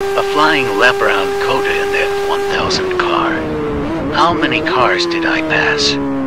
A flying leprechaun Coda in that 1000 car. How many cars did I pass?